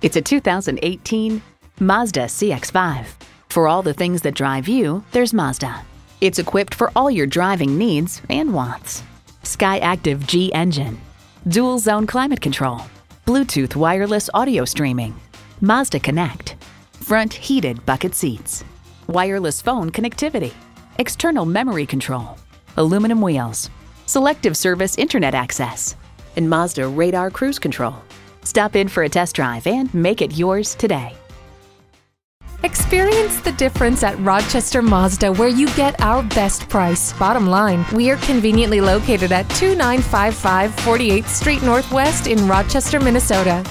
It's a 2018 Mazda CX-5. For all the things that drive you, there's Mazda. It's equipped for all your driving needs and wants. Skyactiv G engine, dual zone climate control, Bluetooth wireless audio streaming, Mazda Connect, front heated bucket seats, wireless phone connectivity, external memory control, aluminum wheels, selective service internet access, and Mazda radar cruise control. Stop in for a test drive and make it yours today. Experience the difference at Rochester Mazda, where you get our best price. Bottom line, we are conveniently located at 2955 48th Street Northwest in Rochester, Minnesota.